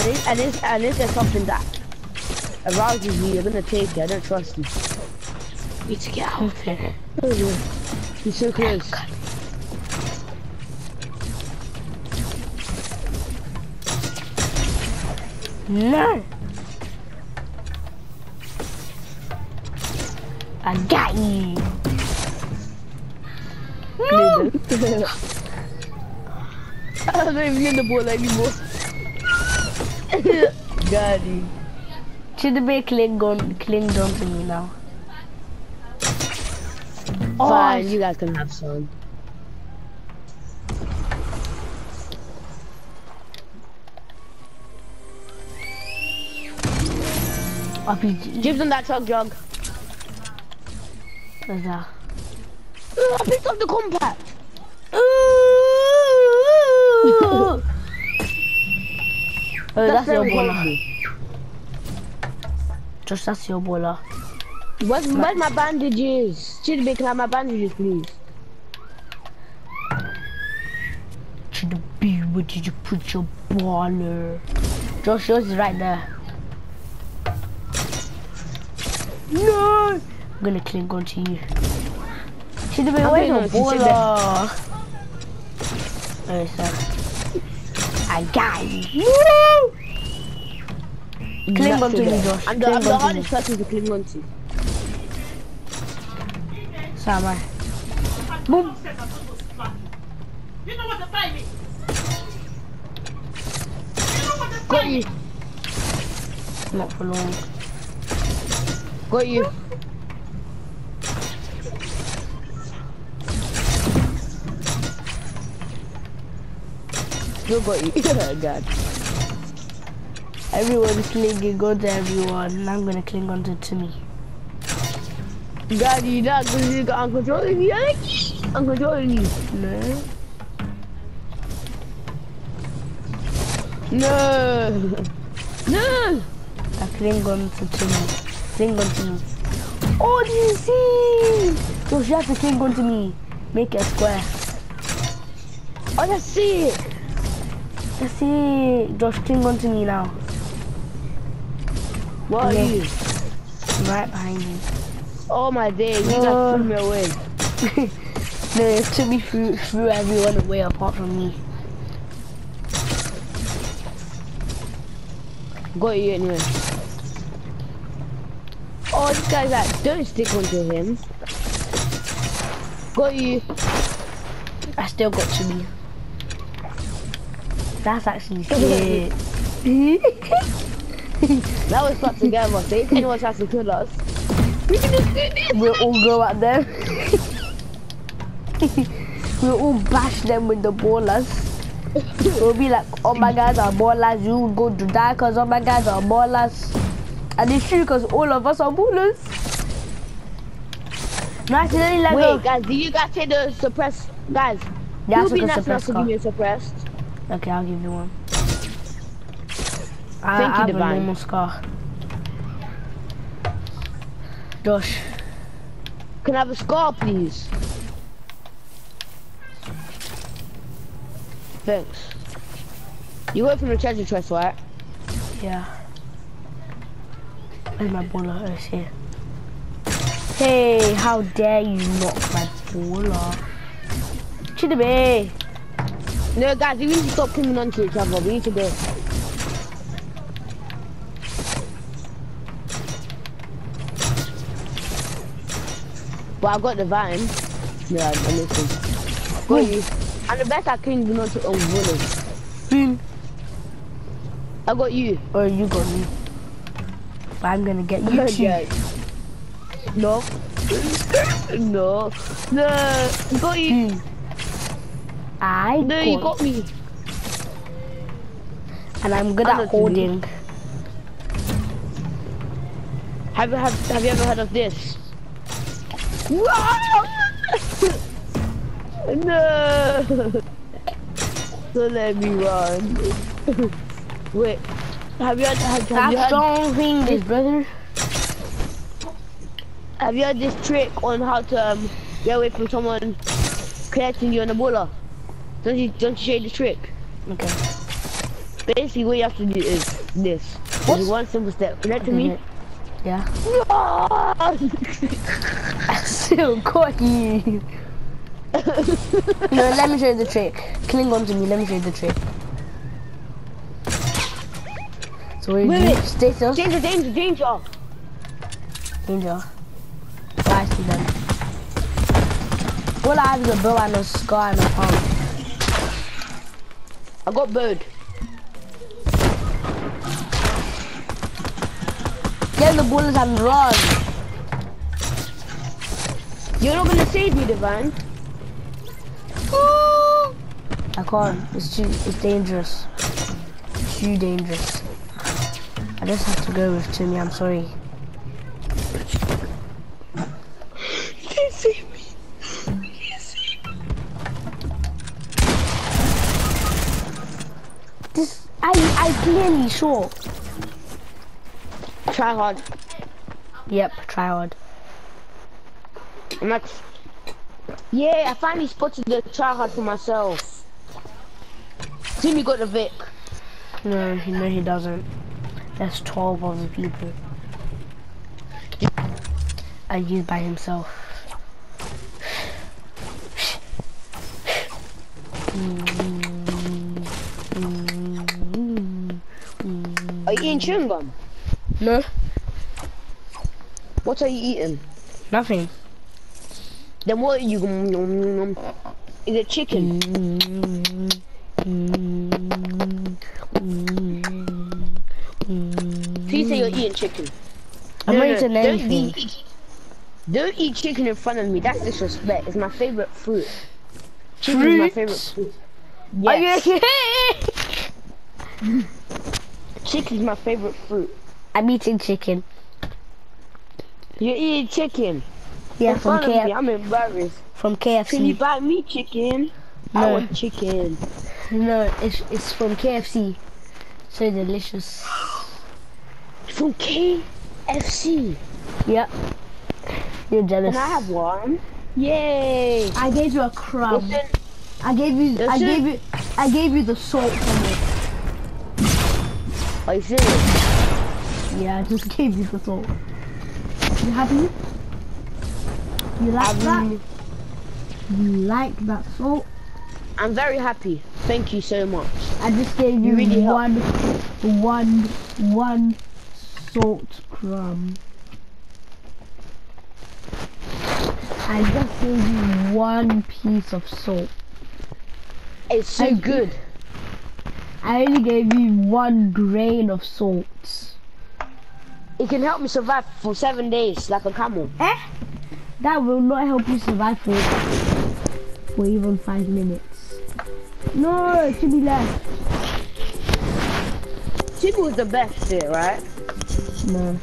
And if, and if, and if there's something that arouses you, you're gonna take it. I don't trust you. We Need to get out of here. You're so close. No. I got you. No. I don't even get the ball anymore. Daddy. Should be cling on, clinged on to me now. Oh, Fine, you guys can have some. RPG. Give them that chug jug. What's that? Ooh, I picked up the compact. oh, that's, your very baller. Just that's your baller. Where's, where's my bandages? Should be can I have my bandages, please? B, where did you put your baller? Josh, yours is right there. No! I'm gonna cling on to you. Should have been I'm waiting going for on to sit baller. Okay, so. I got you. Cling Not on to today. me, Josh. I'm the, I'm the hardest person to cling onto. So am I. Boom. You know what the time is? Got you. Not for long. Got you. Got oh you. God. Everyone's clinging on to everyone, and I'm gonna cling on to Timmy. God, you not because I'm controlling you. I'm controlling you. No. No. No. I cling on to Timmy. Cling on to me. Oh, you see? Josh, you have to cling on to me. Make it square. Oh, that's it. Let's see. Josh, cling on to me now. What are you? Right behind you. Oh my days, you No. got uh. threw me away. no, Timmy threw, threw everyone away apart from me. Got you anyway. Oh, this guy's like, don't stick onto him. Got you. I still got Timmy. That's actually shit. Now we're stuck together. So if anyone tries to kill us, we can just do this. we'll all go at them. we'll all bash them with the ballers. We'll be like, oh my guys are ballers, you go to die cause all my guys are ballers. And it's true cause all of us are ballers. Let Wait, guys, do you guys take the suppress? Guys, Yeah, who be nice enough to car. give me a suppressed? Okay, I'll give you one. I, Thank I you, have a Divine. normal scar. Josh, Can I have a scar, please? Thanks. You went from the treasure chest, right? yeah. Where's my baller? Oh, it's here. Hey, how dare you knock my baller? Chidibe! No, guys, we need to stop clinging on to each other. We need to go. But I got the vine. Yeah, I'm missing. Got you. And the best I clinging on to oh, bullets. Boom. I got you. Oh, you got me. But I'm gonna get you too. Yeah. No. no. No. Got you. Boom. I No, got, you got me. and I'm good at you. holding. Have you have, have you ever heard of this? no. So let me run. Wait. Have you heard, have, have you That's heard, strong fingers, brother. have you had this trick on how to um, get away from someone collecting you on a baller? Don't you don't you show the trick? Okay. Basically, what you have to do is this. There's one simple step. Connect to me. Yeah. No! Got you. no, let me show you the trick. Cling on to me, let me show you the trick. So Wait, do, wait. stay still. danger, danger, danger! Danger. I see them. All I have is a bow and a scar and a palm. I got bird. Get the bullets and run. You're not gonna save me, Divine. I can't. It's too. It's dangerous. Too dangerous. I just have to go with Timmy. I'm sorry. Try hard. Yep. Try hard. Yeah, I finally spotted the try hard for myself. Timmy got the Vic. No, he, no, he doesn't. There's 12 other people. And he's by himself. Are hmm. Chewing gum? No, What are you eating? nothing. Then what are you? Nom. Is it chicken? Please say you're eating chicken. I'm No, not no, eating don't eat- Don't eat chicken in front of me. That's disrespect. It's my favorite fruit. Chicken is my Fruit? favorite fruit. Are you Yes. okay? Chicken is my favorite fruit. I'm eating chicken. You're eating chicken. Yeah, from front of me. KF I'm embarrassed. from KFC. Can you buy me chicken? I No. want chicken. No, it's it's from KFC. So delicious. From KFC. Yep. You're jealous. Can I have one? Yay! I gave you a crumb. Listen, I gave you. I gave you. I gave you the salt from it. Are you serious? Yeah, I just gave you the salt. You happy? You like that? Um, You like that salt? I'm very happy. Thank you so much. I just gave you, You really one, one, one salt crumb. I just gave you one piece of salt. It's so I- good. I only gave you one grain of salt. It can help me survive for seven days like a camel. Eh? That will not help you survive for, for even five minutes. No, it should be left. Chicken was the best shit, right? No.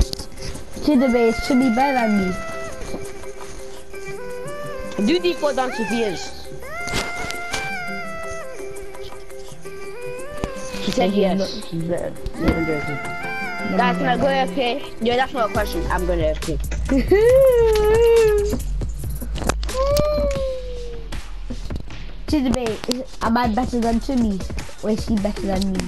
Chidda base should be better than me. Do four down Sophia's. She said Okay, yes. look. She's better. No, I'm joking. Guys, can I go AFK? Yeah, that's not a question. I'm going to AFK. Chidda base, is- am I better than Timmy? Or is she better than me?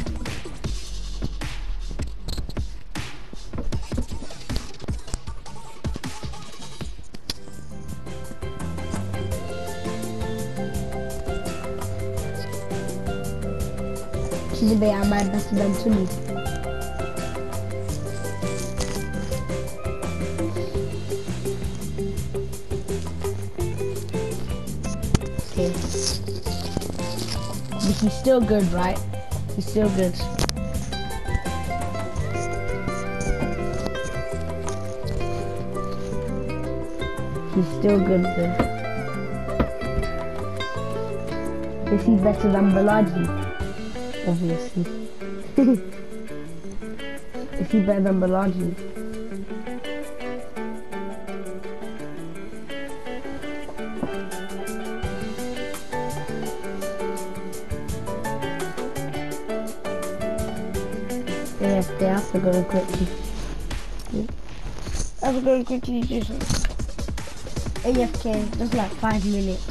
Chidda base, am I better than Timmy? Okay. But he's still good, right? He's still good. He's still good though. Is he better than Balaji? Obviously. Is he better than? They have, they have to go quickly. I have to go quickly something. AFK, just like five minutes.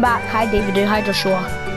Back. Hi, David. Hi, Joshua.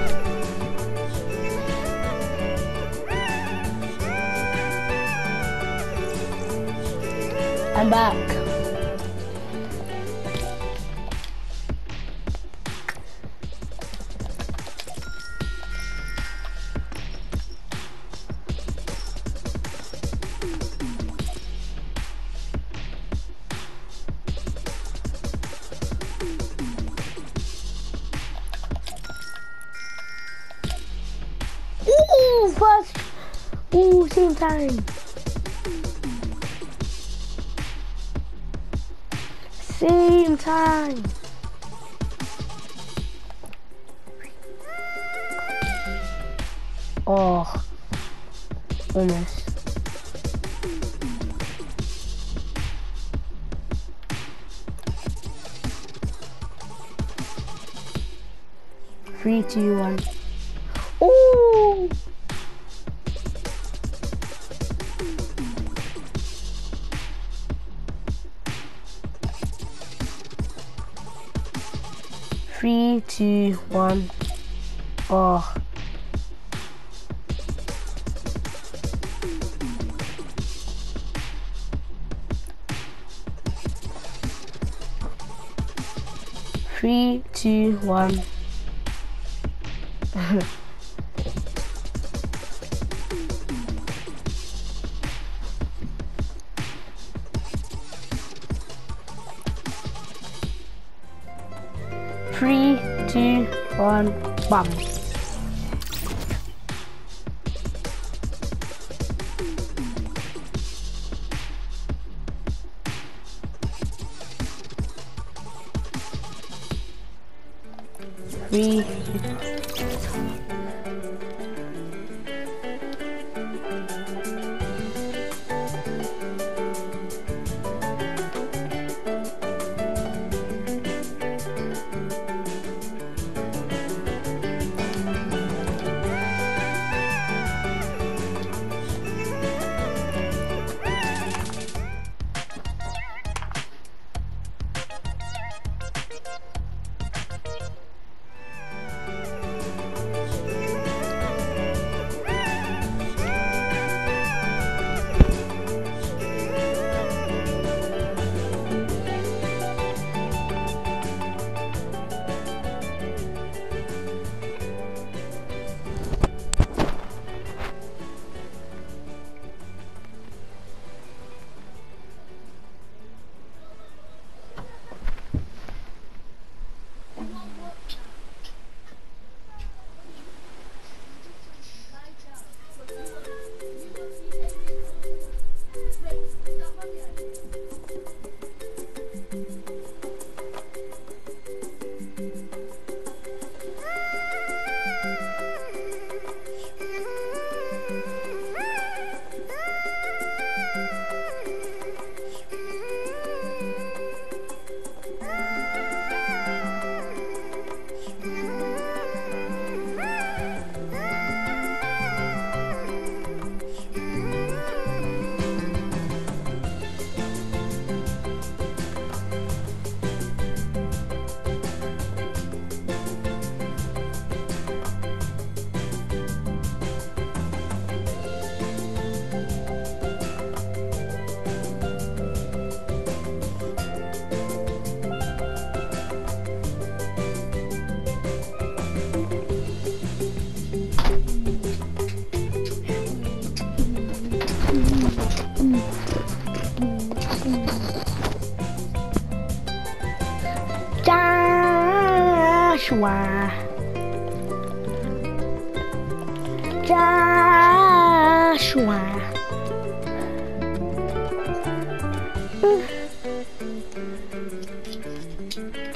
Same time. Oh, almost. Three, two, one. Ooh! Three, two, one,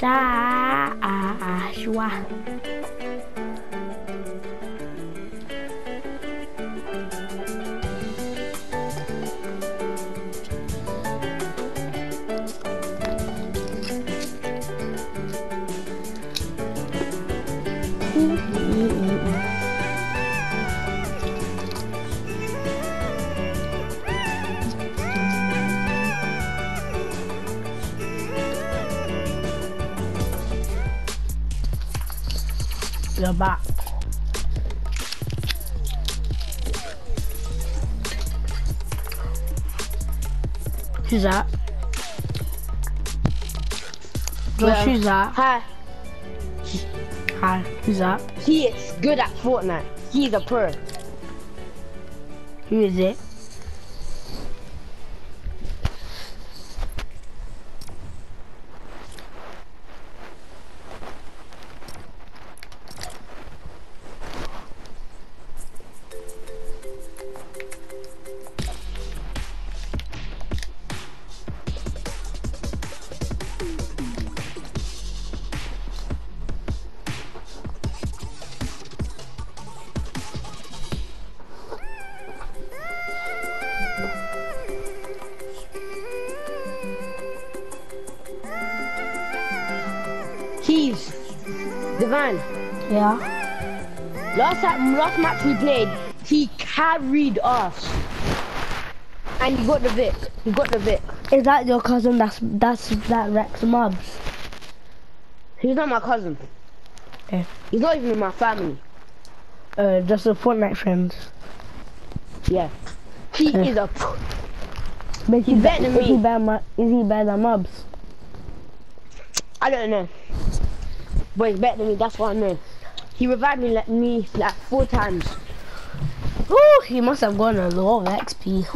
Joshua. You're Who's that? Josh, Well, who's that? Hi. Hi, who's that? He is good at Fortnite. He's a pro. Who is it? Last match we played, he carried us. And he got the Vic. He got the Vic. Is that your cousin? That's that's that Rex Mobs. He's not my cousin. Okay. He's not even in my family. Uh, just a Fortnite friend. Yeah. He is a. But He's better than is he me. better, mo- is he better than Mobs? I don't know. But he's better than me, that's what I know. He revived me like me like four times. Oh, he must have gotten a lot of XP.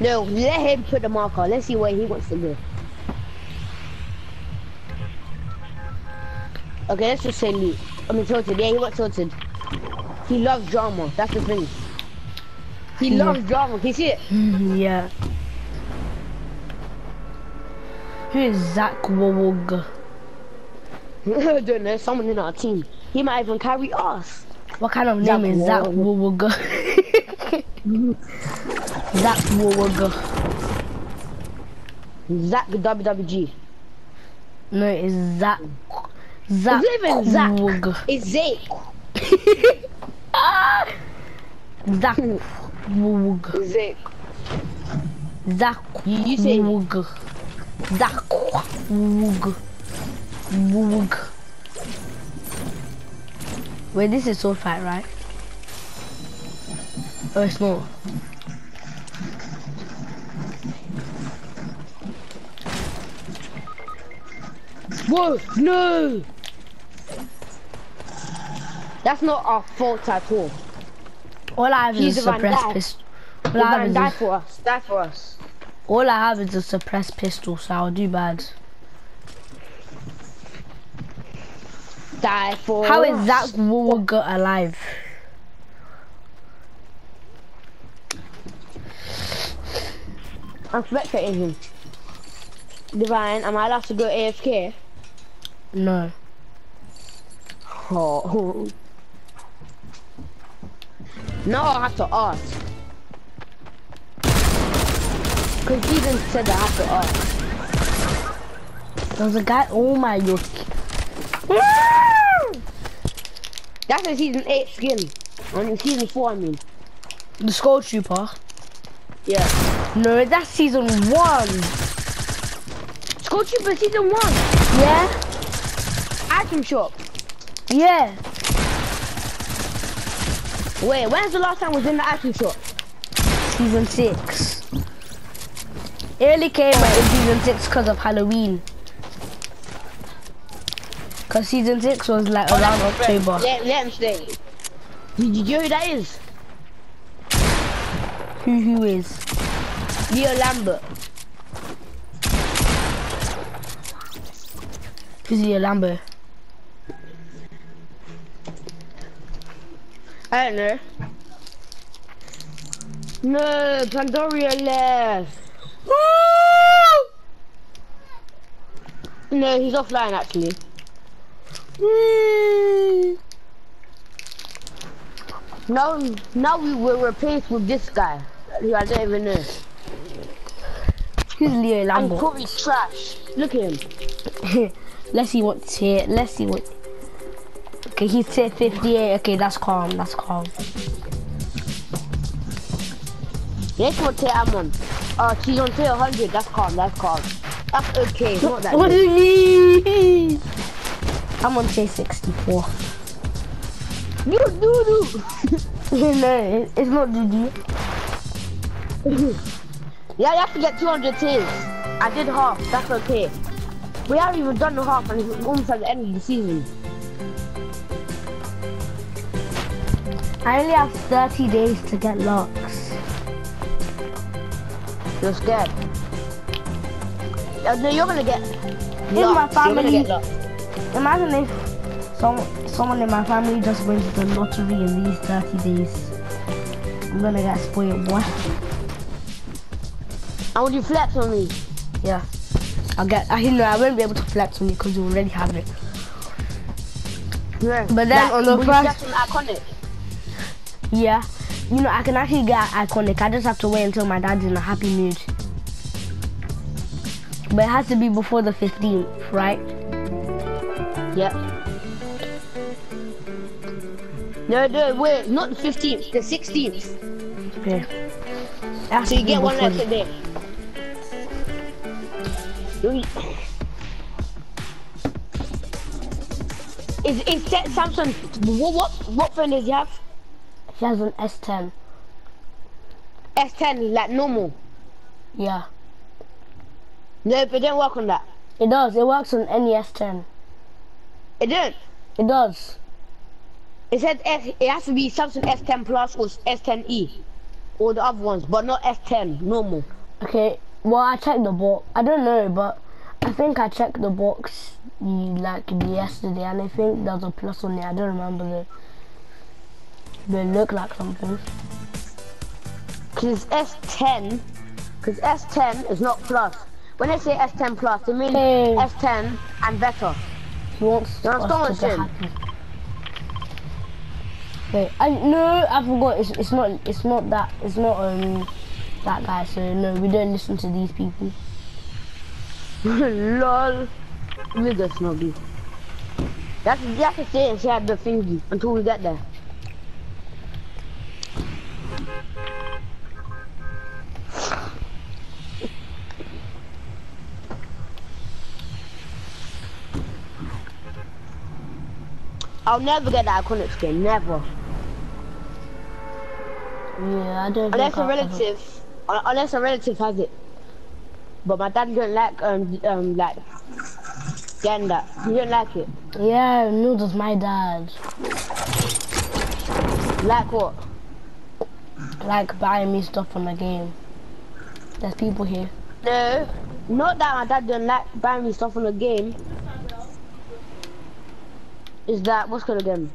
No, let him put the marker. Let's see where he wants to go. Okay, let's just say Luke. I mean Tilted. Yeah, he went Tilted. He loves drama. That's the thing. He Yeah. loves drama. Can you see it? yeah. Who is Zach Wawog? Don't know. Someone in our team. He might even carry us. What kind of Zach name is that? Wawog? Zach Wawog. Zach WWG. No, it's Zach. Zach It's even Zach. It's Zake. Ah! Zach Wawog. Zake. Zach You, say Wawog. Zach. Wawog. Wait, this is sword fight, right? Oh, it's not. Whoa, no! That's not our fault at all. All I have He's is a suppressed pistol. All I, have Divine, is die for us. Die for us. all I have is a suppressed pistol, so I'll do bad. Die for How us. is Zach Wawog alive? I'm spectating him. Divine, am I allowed to go AFK? No. Oh. Now I have to ask. Cause he didn't said I have to ask. There's a guy. Oh my god. That's a season 8 skin. On season 4 I mean. The Skull Trooper. Yeah. No, that's season one. Skull Trooper season 1. Yeah? Item shop. Yeah. Wait, when's the last time was in the item shop? Season six. It only came out in season six because of Halloween. Cause season six was like around October. Let, let him stay. Did you know who that is? Who who is? Leo Lambert. Who's the Lambert? I don't know. No, Pandoria left. No, he's offline actually. Now, now we were replaced with this guy. Who I don't even know. Who's Leo Lambo? probably trash. Look at him. Let's see what's here. Let's see what. Okay, he said 58. Okay, that's calm. That's calm. Let's what tier I'm on. Oh, uh, she's on tier 100. That's calm. That's calm. That's okay. That What do you mean? I'm on J64. You do no, it, it's not Didi. do. yeah, you have to get 200 tiers. I did half. That's okay. We haven't even done the half, and it's almost at the end of the season. I only have 30 days to get locks. You're scared. Uh, no, you're gonna get. my locked. You're gonna family-. Imagine if some, someone in my family just wins the lottery in these 30 days. I'm gonna get spoiled, boy. And would you flex on me? Yeah. I'll get, I know I won't be able to flex on you because you already have it. Yeah. But then on the first- iconic. Yeah. You know, I can actually get iconic. I just have to wait until my dad's in a happy mood. But it has to be before the 15th, right? Yeah. No, no, wait, not the 15th, the 16th. Okay. It has So you get one before extra the- day. Is is that Samsung? What what what phone does he have? He has an S10. S10, like normal. Yeah. No, but it didn't work on that. It does. It works on any S10. It didn't. It does. It said S, it has to be Samsung S10 Plus or S10e, or the other ones, but not S10 normal. Okay. Well, I checked the box. I don't know, but I think I checked the box like yesterday, and I think there's a plus on it. I don't remember the. They look like something. Cause it's S10, cause S10 is not plus. When they say S10 plus, it means Hey. S10 and better. Wants You us to get happy. Wait, I no, I forgot. It's it's not it's not that it's not um that guy. So no, we don't listen to these people. Lol. Nigga snobby. That's that's the thing. She had the thingy until we get there. I'll never get that iconic skin, never. Yeah, I don't. Unless a relative, un- unless a relative has it. But my dad don't like um um like getting that. He don't like it. Yeah, no, does my dad. Like what? Like buying me stuff on the game. There's people here. No, not that my dad don't like buying me stuff on the game. Is that what's called again?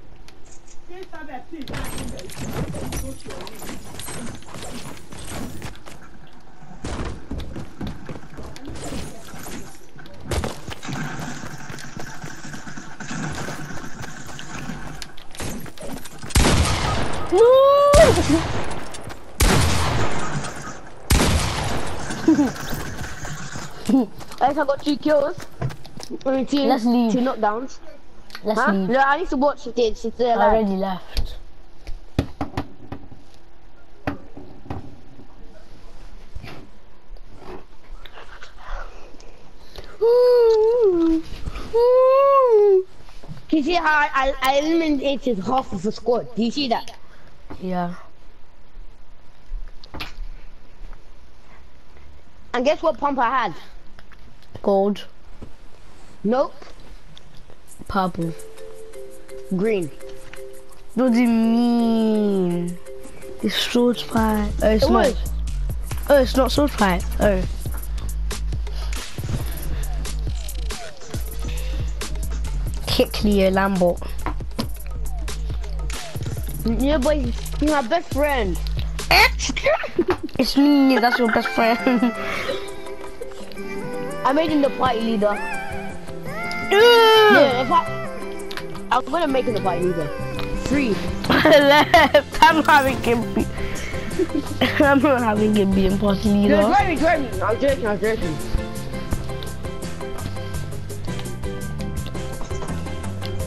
No! I got two kills. Two, Let's leave. two knockdowns. Let's Huh? leave. No, I need to watch it. It's it's uh, I alive. already left. Can you see how I, I, I eliminated half of the squad? Do you see that? Yeah. And guess what pump I had? Gold. Nope. Purple. Green. What do you mean? It's sword fight. Oh, it's It not. was. Oh, it's not sword fight. Oh. Kick Leo Lambert. Yeah, boy, he's my best friend. It's me, that's your best friend. I made him the party leader. Yeah, I, I'm gonna make him the party either. Free. left. I'm having him be. I'm not having him be impossible No, leader. join me, join me. I'm joking, I was joking.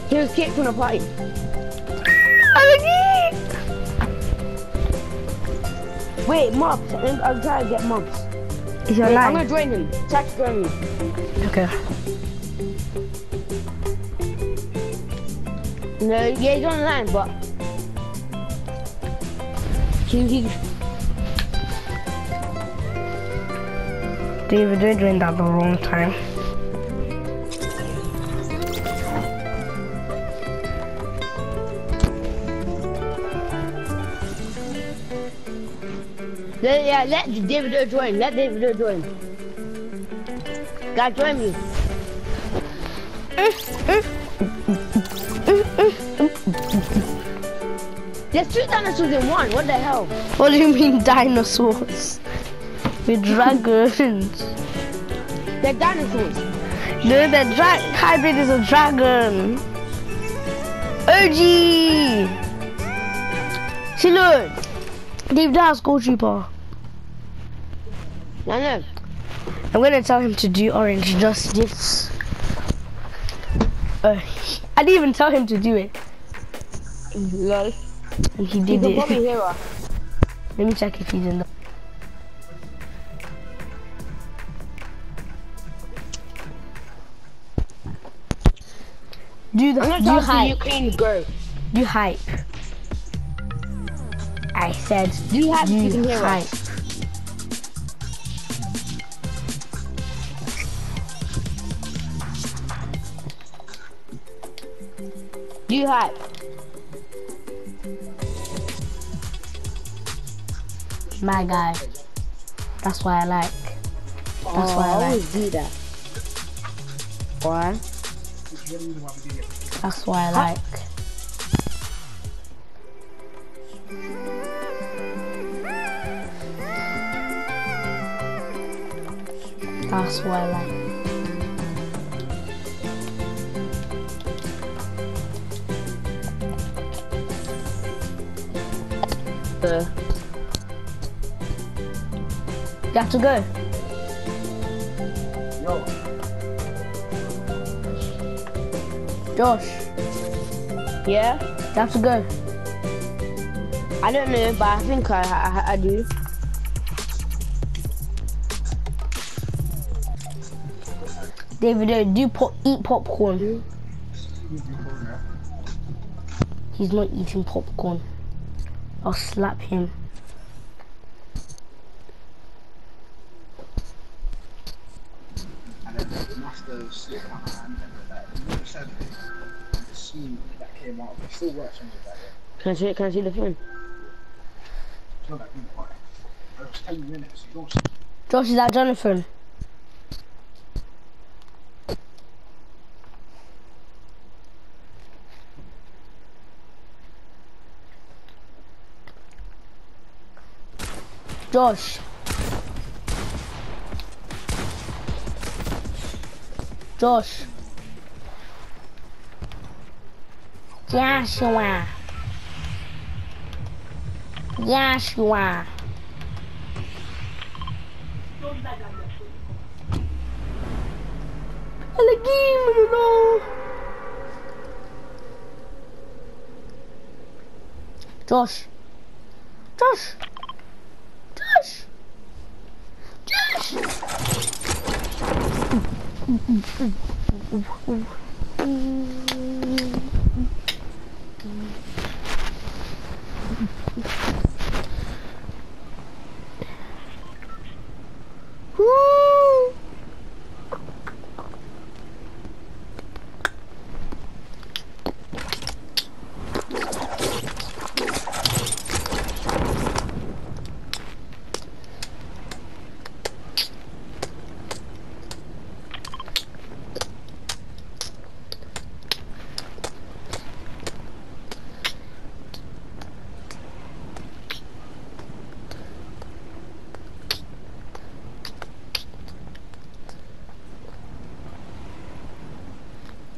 He was kicked from the party. Wait, mobs. I'm, I'm trying to get mobs. Is he Wait, I'm online? gonna join him. Check join me. Okay. No, yeah, he's online, but he, he David, you're doing that the wrong time. let, yeah, let David join. Let David join. Guys, join me. There's two dinosaurs in one. What the hell? What do you mean dinosaurs? With dragons. They're dinosaurs. No, the dra- hybrid is a dragon. OG! See, look. Dave Daz, goalkeeper. I know. I'm gonna tell him to do orange justice. Uh, I didn't even tell him to do it, Lol. And he He's did it. hero. Let me check if he's in the. Do the I'm gonna do tell hype. Ukraine go. Do hype. I said Do you have do hero? hype. Do you My guy. That's why I like. That's oh, why I like. always do that. Why? That's why I like. That's why I like. Uh, Have to go. Josh, yeah. have to go. I don't know, but I think I I, I do. David, uh, do pop, eat popcorn. He's not eating popcorn. I'll slap him. and then it must have slipped out my hand and that. You never said it. The steam that came out, it still works that. Yeah. Can I see? it? Can I see the phone? It's not that good quite. It was 10 minutes. You. Josh, is that Jonathan? Josh. Josh. Joshua. Joshua. Allegino, no. Josh. Josh. Josh. Josh. 嗯嗯嗯嗯嗯嗯嗯。嗯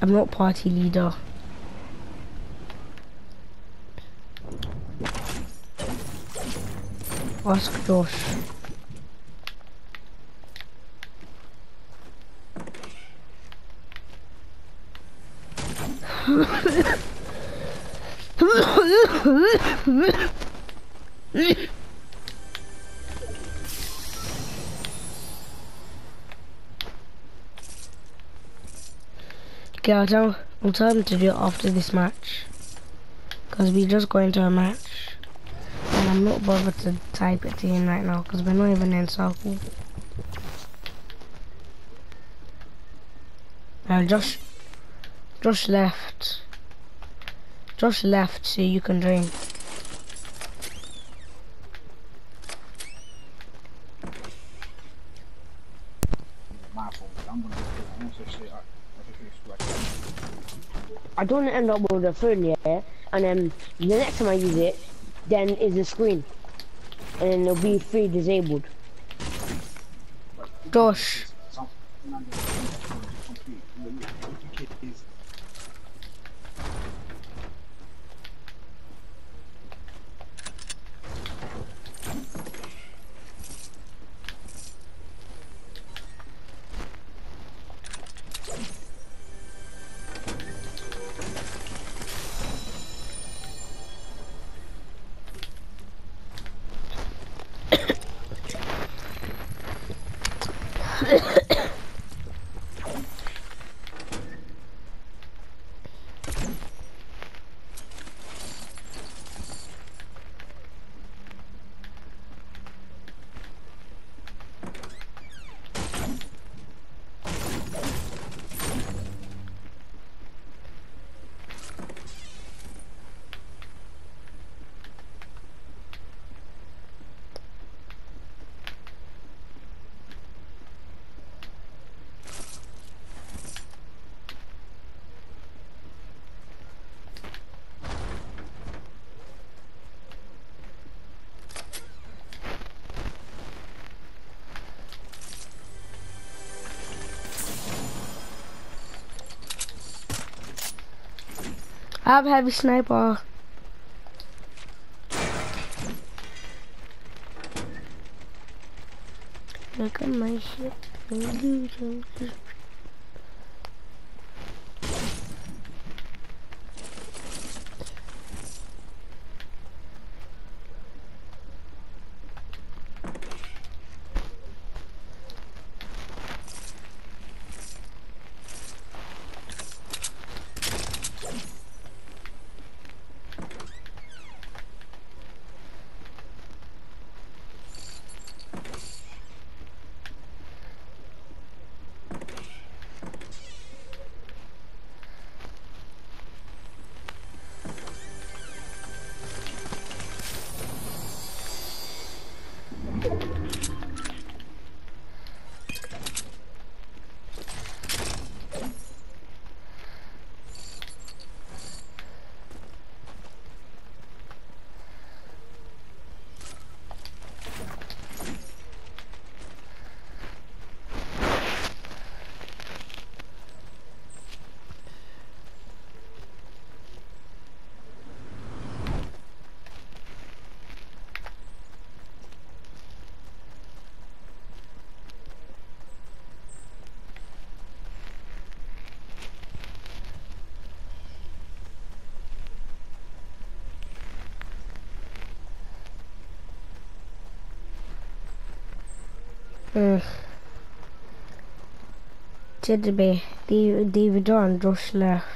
I'm not party leader. Ask Josh. Okay, I'll tell, I'll tell him to do it after this match. Because we just go into a match. And I'm not bothered to type it to him right now because we're not even in circle. Uh, Josh, Josh left. Josh left so you can join. My fault. I'm gonna get I'm gonna say shit. I, I think it's like, I don't end up with a phone yeah, and then the next time I use it, then is the screen, and then it'll be free disabled. Josh, I have heavy sniper. Look at my shit. Mm. Tidby, and Josh left.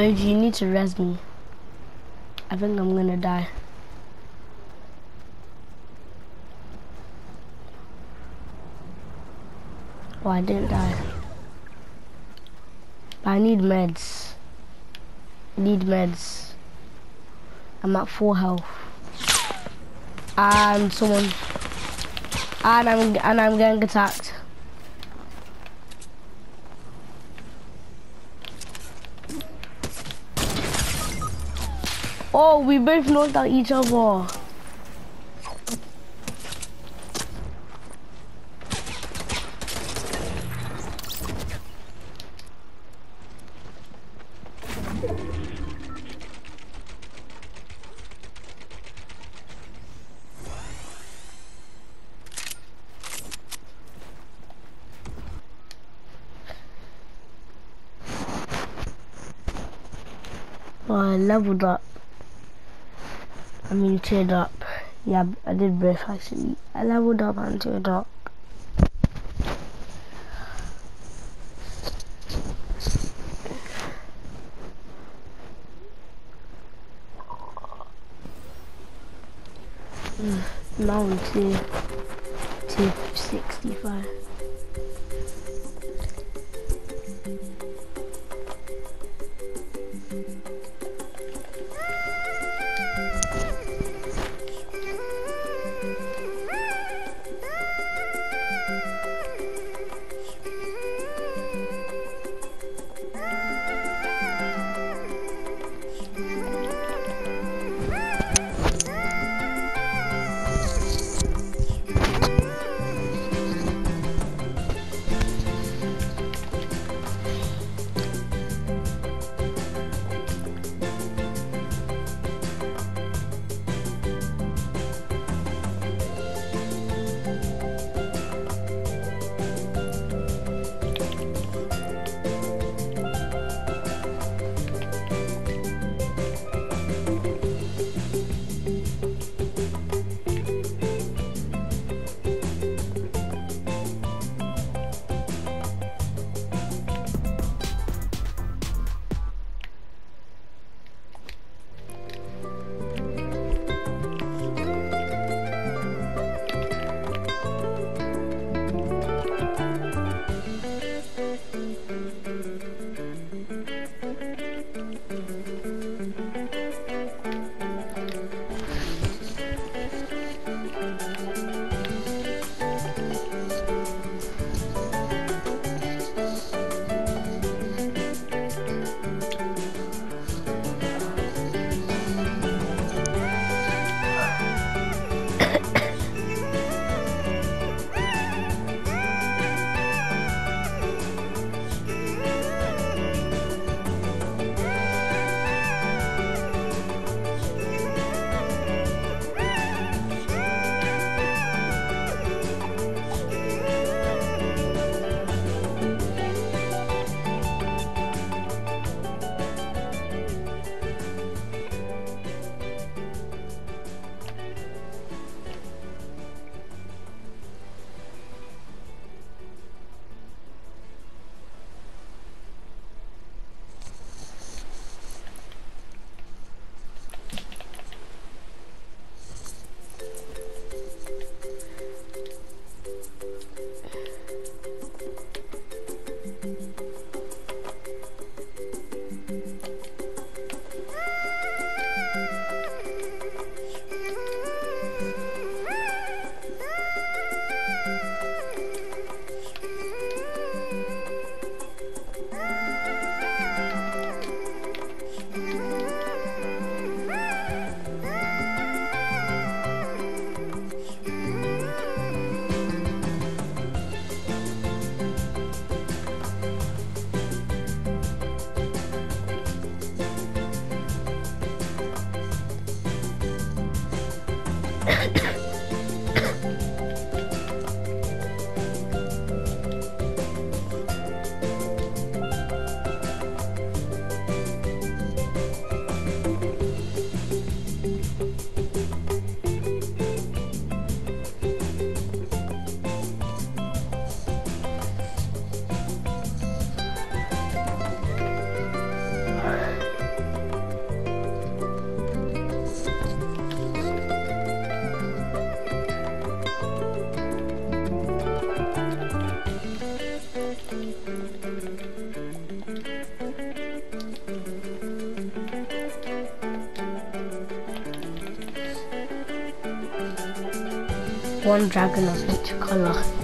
OG, you need to res me. I think I'm gonna die. Oh, I didn't die. But I need meds. I need meds. I'm at full health. And someone and I'm and I'm getting attacked. Oh, we both knocked out each other. I leveled up. I mean, tiered up. Yeah, I did both actually. I leveled up and tiered up. Mm, Now I'm to, to 65. One dragon of each color.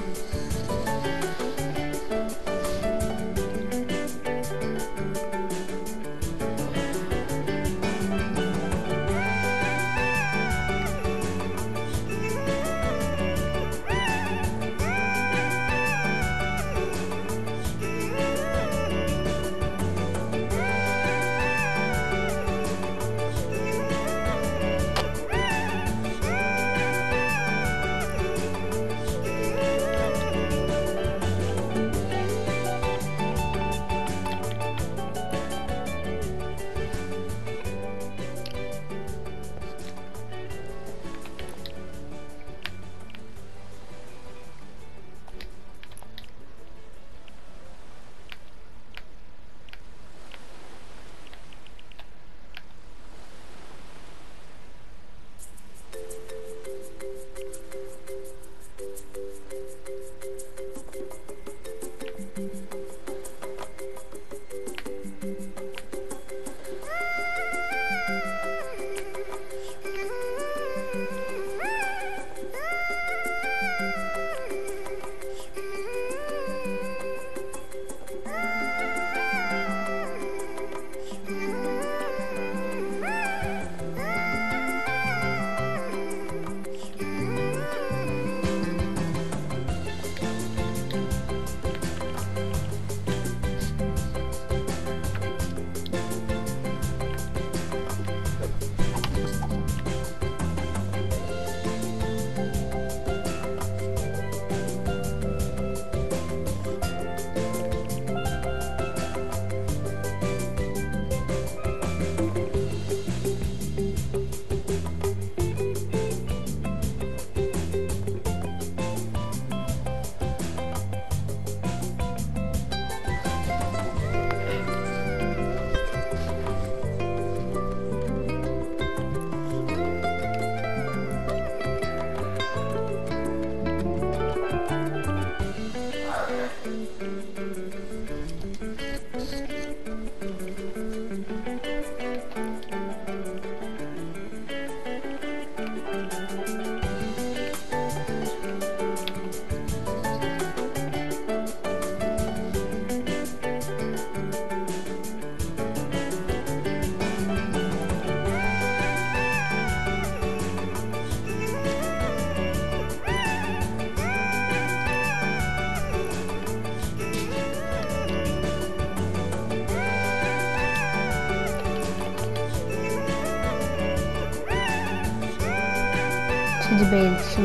Let's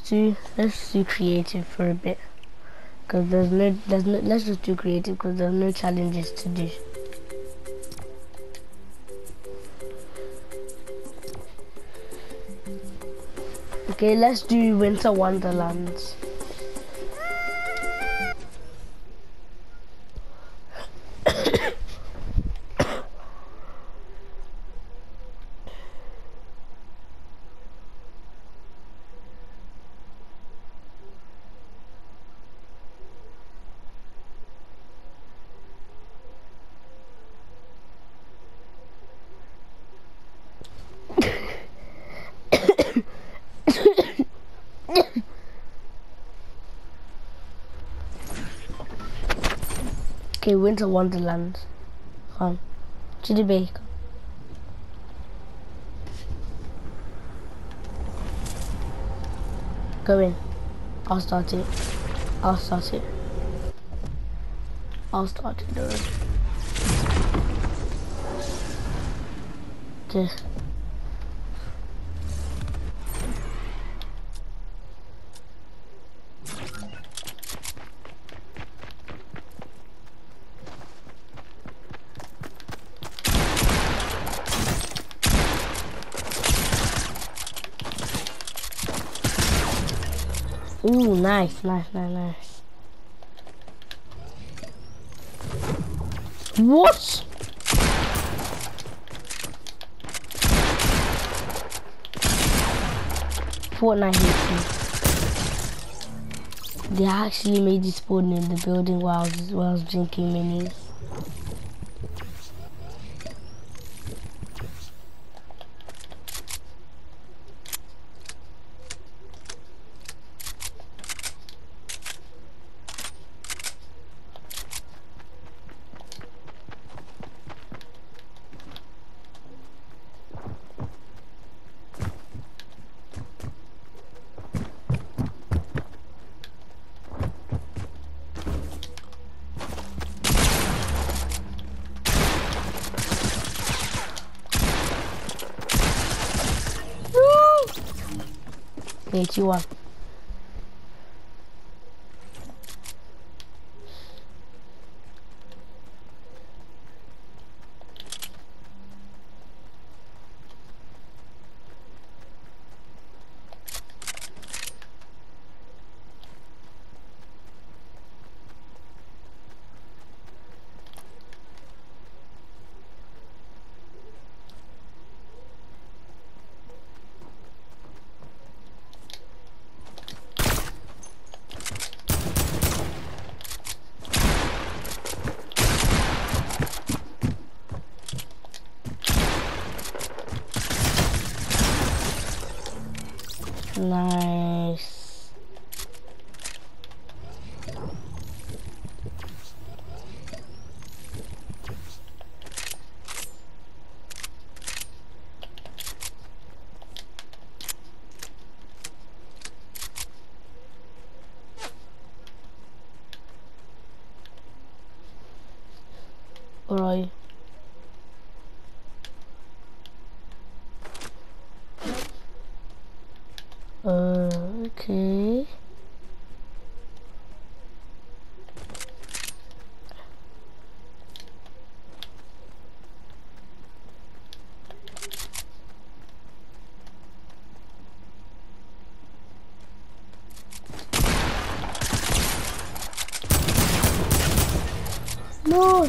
do let's do creative for a bit, cause there's no there's no let's just do creative because there's no challenges to do. Okay, let's do Winter Wonderlands. Okay, Winter Wonderland. Come. To the. Go in. I'll start it. I'll start it. I'll start it. Though. Nice, nice, nice, nice. What? Fortnite me. They actually made this spawn in the building while I was, while I was drinking minis. 81 Oh,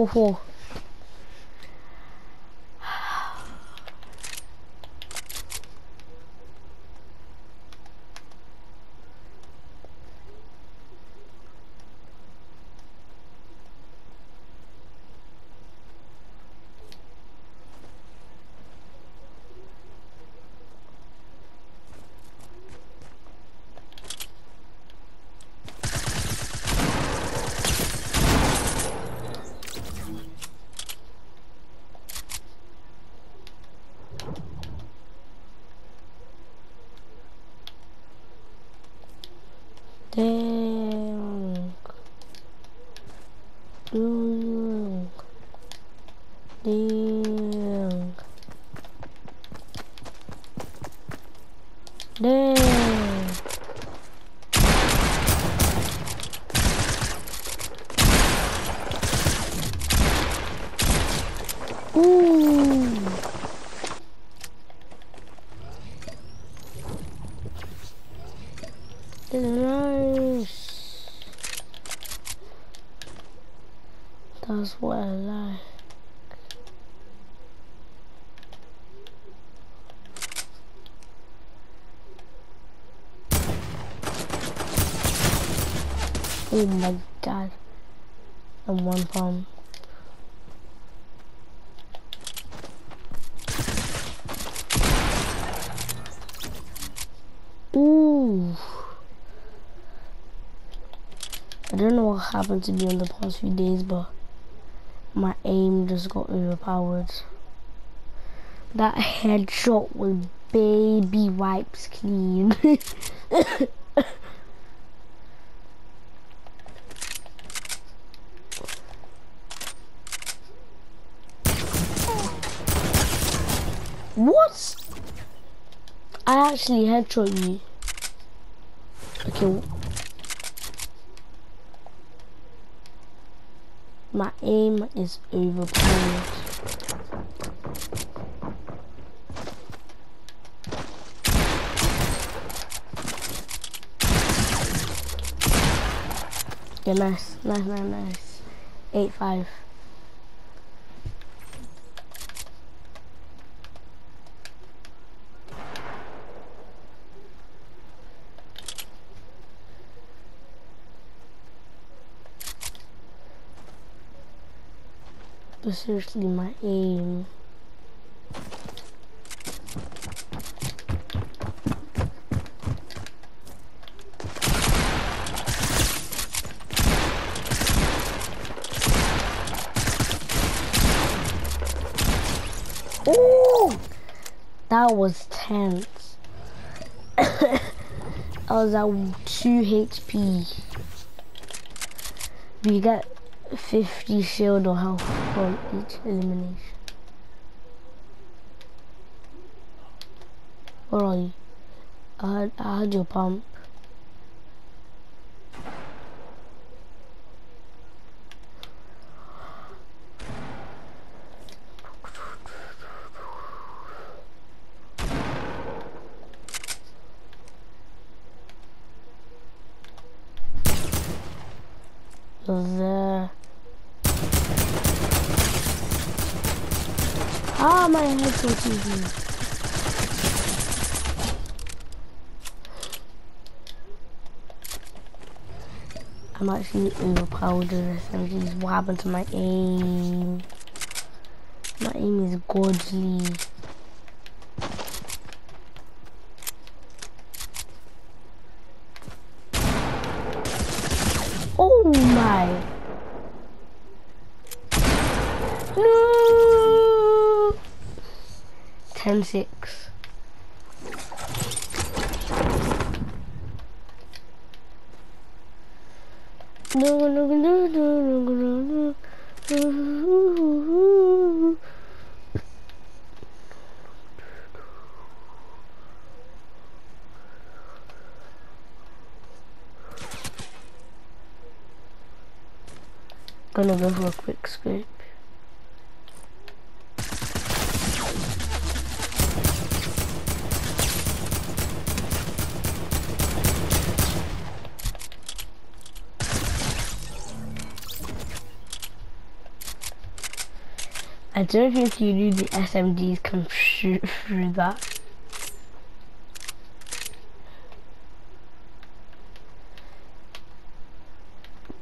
Four, four. Dang. Dang. Dang. Dang. That's what I like. Oh my god. And one pump. Ooh. I don't know what happened to me in the past few days, but my aim just got overpowered. That headshot was baby wipes clean. what? I actually headshot you. Okay. My aim is overpowered. Yeah, nice, nice, nice, nice. Eight five. But seriously, my aim. Ooh, that was tense. I was at 2 HP. We got 50 shield or health from each elimination. Where are you? I had, I had your pump. there. Ah, my easy. I'm actually overpowered with SMGs. What happened to my aim? My aim is godly. Oh my. No. 10 6. No, no, no, no, no, no, no. Gonna go for a quick scope. Don't think you knew the SMGs can shoot through that.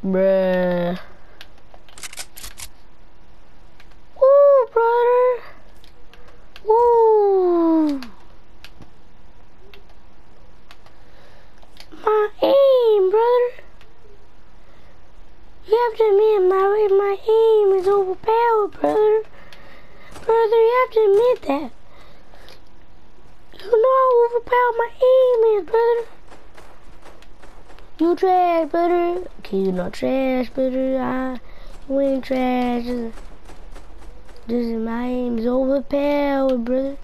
Bruh. Ooh, brother. Ooh. My aim, brother. You have to admit my my aim is overpowered, brother. Brother, you have to admit that. You know how overpowered my aim is, brother. You trash, brother. Okay, you not trash, brother. I, ain't trash. This is my aim is overpowered, brother.